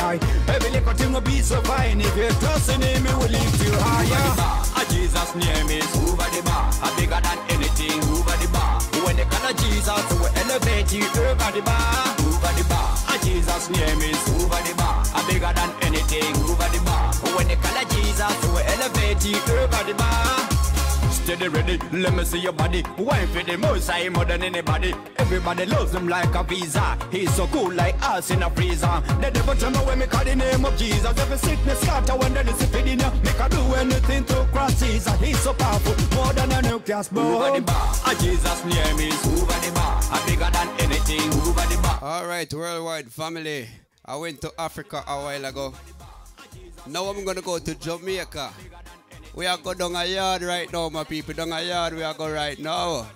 Every little thing will be so fine. If you're trusting him, he will lift you higher. A Jesus name is over the bar, a bigger than anything. Over the bar, call of Jesus, we elevate you over the bar, over the bar. A Jesus name is Steady ready, let me see your body. Wine for the most high more than anybody. Everybody loves him like a visa. He's so cool like us in a freezer. The devil tremble when me call the name of Jesus. Every sickness scatter when there is a feeding you. Make her do anything to cross Caesar. He's so powerful, more than a nuclear bomb. Over the bar, a Jesus name is over the bar. A bigger than anything, over the bar. All right, worldwide family. I went to Africa a while ago. Now I'm gonna go to Jamaica. We are go down a yard right now, my people. Down a yard we are go right now.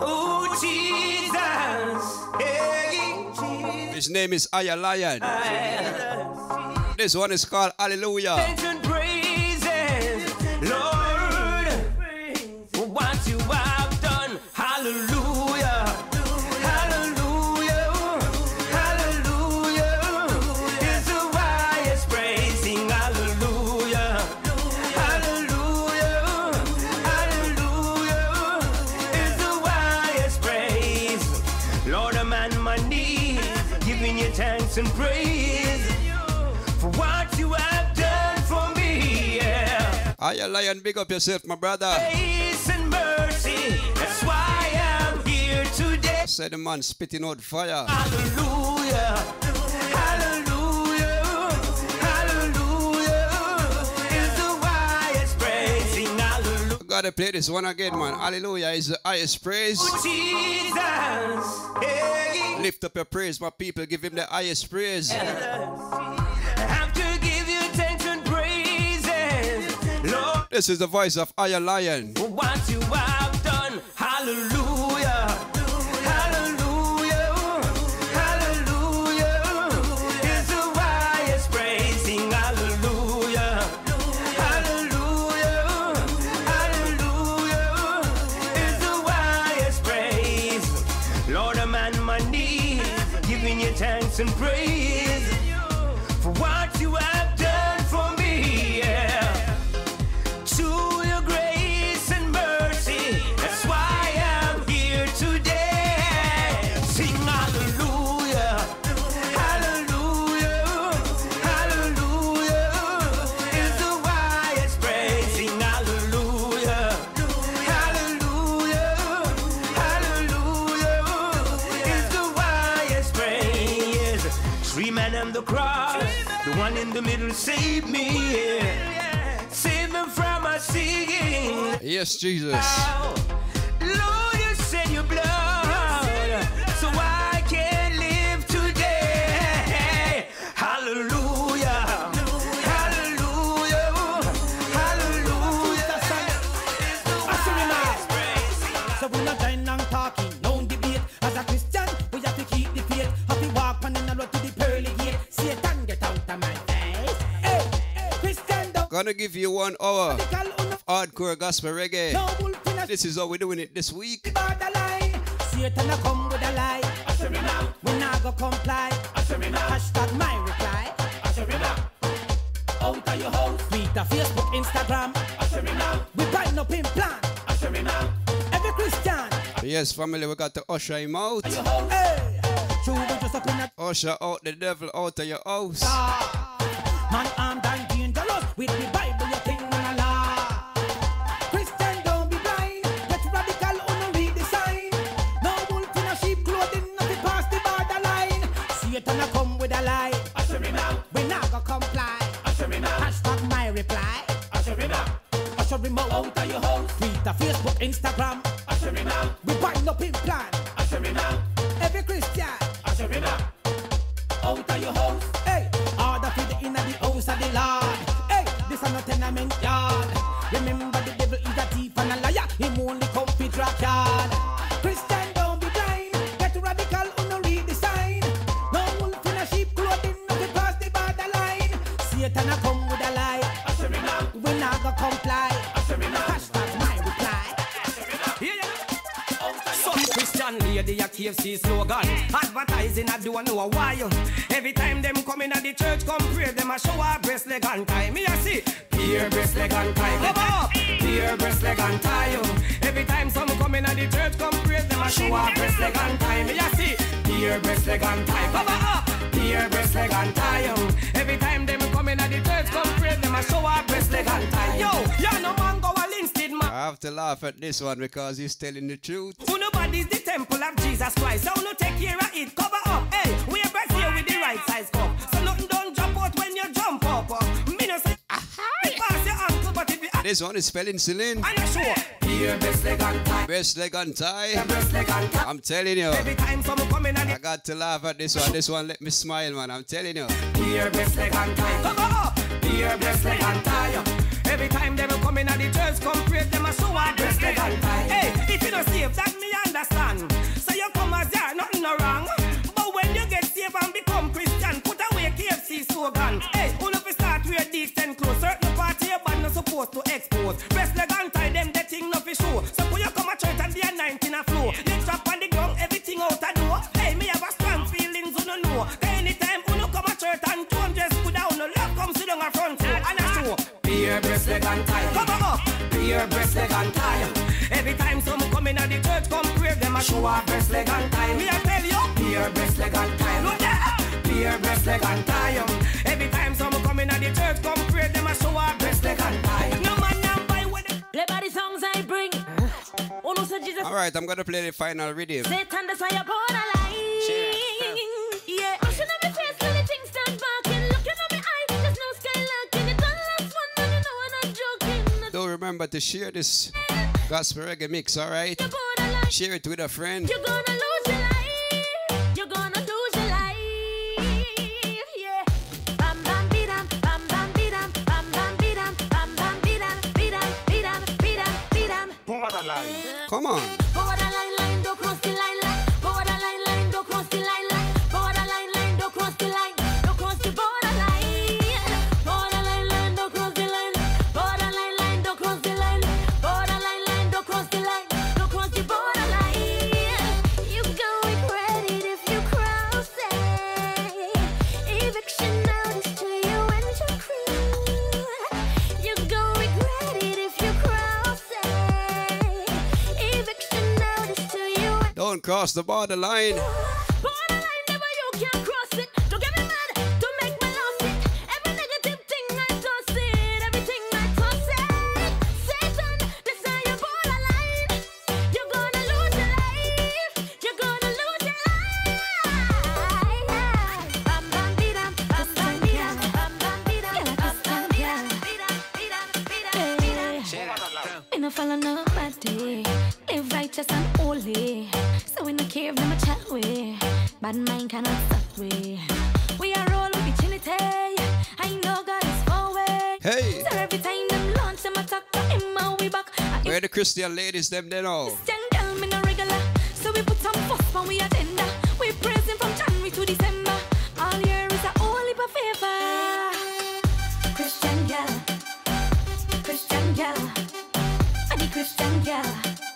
Oh, Jesus. Hey, His name is Aya Lion. This one is called Hallelujah. Praises, Lord, Yeah. Aya Lion, big up yourself, my brother. Grace and mercy, that's why I'm here today. Said the man spitting out fire. Hallelujah. Hallelujah. Hallelujah. Is the highest. Hallelujah. Gotta play this one again, man. Hallelujah is the highest praise. Oh, Jesus. Hey. Lift up your praise, my people. Give him the highest praise. I This is the voice of Aya Lion. The one in middle saved me. Yeah. Save me from my. Yes, Jesus. Lord, Gonna give you one hour of hardcore gospel reggae. This is how we're doing it this week. Satan come with a lie. We not go comply. Hashtag my reply. Out of your house. Twitter, Facebook, Instagram. We buying up in plan. Every Christian. Yes, family, we got to usher him out. Hey, true, we just up in a Usher out the devil out of your house. Ah, man armed and dangerous. With the Bible, church come pray. Them a show her breast leg and tie. Me a see. Peer breast leg and tie. Come on Peer breast leg and tie. Every time some come in at the church come pray. Them a show her breast leg and tie. Me a see. Peer breast leg and tie. Come on Peer breast leg and tie. Every time them come in at the church come pray. Them a show her breast leg and tie. Yo, ya no man go have to laugh at this one because he's telling the truth. who nobody's the temple of Jesus Christ. So no take care of it, cover up. Hey, we are breast here with the right size cup. So nothing don't jump out when you jump up. Me no say, ah, pass your ankle, but if you This one is spelling Celine. I'm not sure. Here, best leg and tie. Best leg and tie. Best leg and tie. I'm telling you. Every time someone come in and I got to laugh at this one. This one let me smile, man. I'm telling you. Here, best leg and tie. Cover up. Here, best leg and tie. Every time them come in at the church, come pray them a show our best leg and tie. Hey, if you don't save, that me understand. So you come as there, nothing no wrong. But when you get saved and become Christian, put away KFC slogan. Hey, who if you start wear decent clothes? Certain party band not supposed to expose. Breast leg and tie. Cover up. Beer breast leg and tie. Every time some come in at the church, come pray them a show our breast leg and tie. Me I tell you, beer breast leg and tie. Look there. Beer breast leg and tie. Every time some come in at the church, come pray them a show our breast leg and tie. No man now buy what they Play by the songs I bring. Oh no, so Jesus. All right, I'm gonna play the final rhythm. Satan, that's why you're born alive. Yeah. Remember to share this gospel reggae mix, all right? Share it with a friend. You're gonna lose your life. You're gonna lose your life. Yeah. Bam bam bidam, bam bam bidam, bam bam bidam, bam bam bidam, bidam, bidam, bidam, bidam. Come on. Don't the. Borderline Hey. So every time them launch them attack, him and we back. Where the Christian ladies them they know. Christian girl, me no regular. So we put some fuss on we agenda. We praise him from January to December. All year is a whole heap of favor. Christian girl, Christian girl, I the Christian girl. The Christian girl, Christian girl.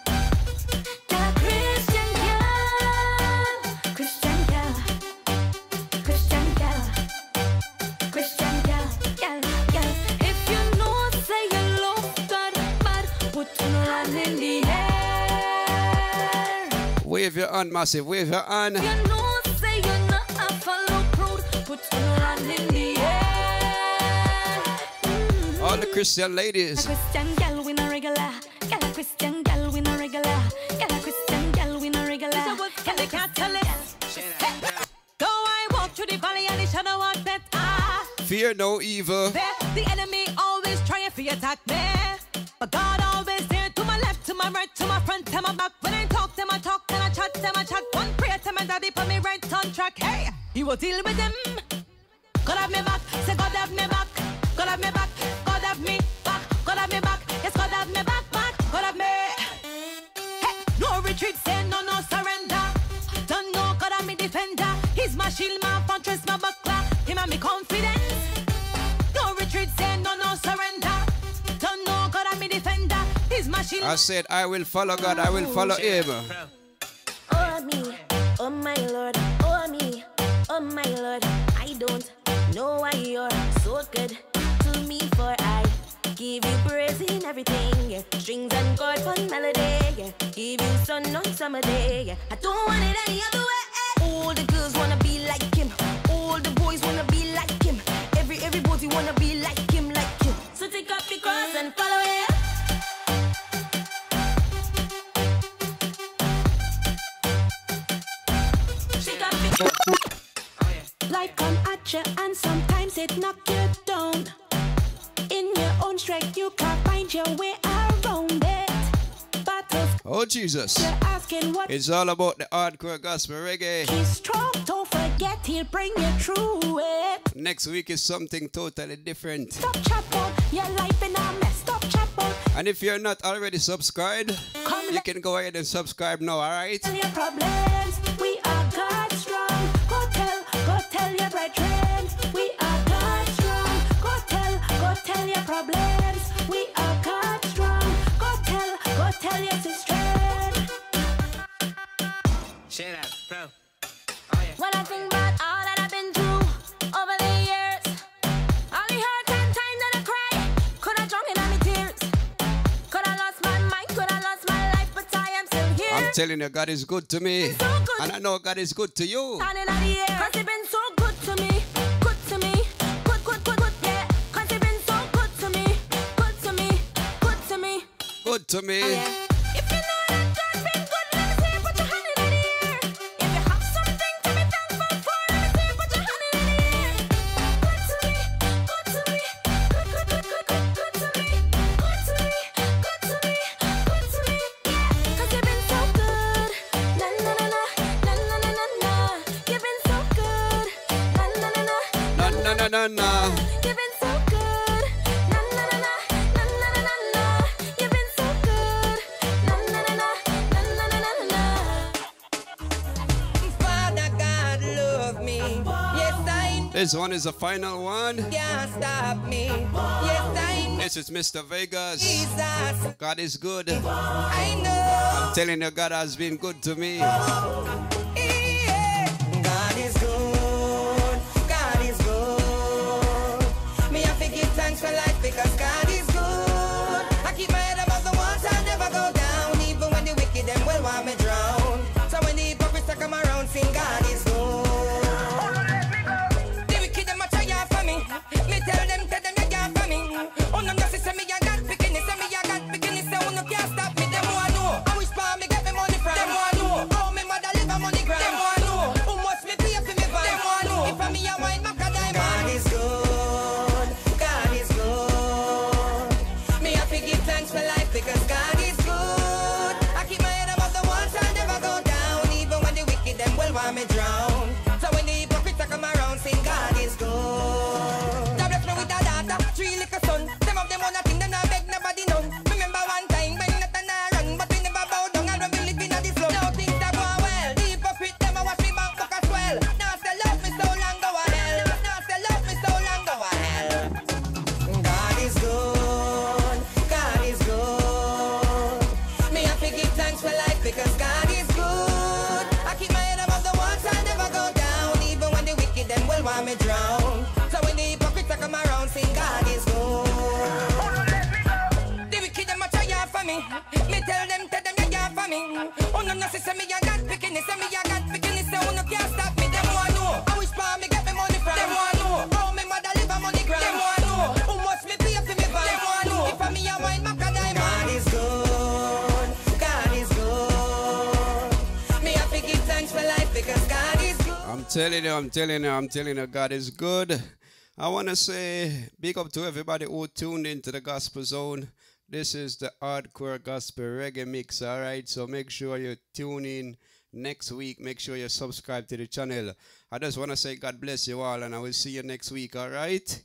Your hand, massive. Wave your hand. You know, say you not a follow crowd. Put your hand in the air. All the Christian A ladies. Christian gal, we no regular. Gal a Christian gal, we no regular. Gal a Christian gal, we no regular. Gal a Christian gal. Though I walk through the valley and the shadow of death, ah, Fear no evil. there the enemy always trying to attack me. Hey, he will deal with them. God have me back, say God have me back. God have me back, God have me back. God have me back, yes, God have me back, back. God have me. Hey, no retreat, say no, no surrender. Don't know God I'm me defender. He's my shield, my fortress, my buckler. Him and me confidence. No retreat, say no, no surrender. Don't know God I'm me defender. He's my shield. I said, I will follow God, I will follow oh, Him. Oh me, oh my lord, oh me, oh my lord. I don't know why you're so good to me, for I give you praise in everything. Yeah. Strings and chord fun melody. Yeah. Give you sun on summer day. Yeah. I don't want it any other way. All the girls wanna be like him. All the boys wanna be like him. Every everybody wanna be like him, like him. So take up your cross and follow him. Take at you and sometimes it knock you down. In your own strength, you can't find your way around it. Battles Oh, Jesus. you're asking what It's all about the hardcore gospel reggae. he's strong. Don't forget he'll bring you through it. Next week is something totally different. Stop about your life in a mess. Stop about And if you're not already subscribed, you can go ahead and subscribe now, alright? all your tell your. We are God strong. Go tell, go tell your problems. We are God strong. Go tell, go tell your sister. Shut up, bro. Oh, when I think about all that I've been through over the years, all the hurt and times that I cry, could I drown in my tears? Could I lost my mind? Could I lost my life? But I am still here. I'm telling you, God is good to me. And I know God is good to you. Good to me. Oh, This one is the final one. can't stop me. Yes, I This is Mr. Vegas. Jesus. God is good. I know. I'm telling you, God has been good to me. Telling you, I'm telling you, I'm telling you, God is good. I want to say big up to everybody who tuned into the Gospel Zone. This is the hardcore gospel reggae mix, all right? So make sure you tune in next week. Make sure you subscribe to the channel. I just want to say God bless you all, and I will see you next week, all right?